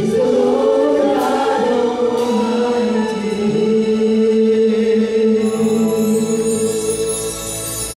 Jesus.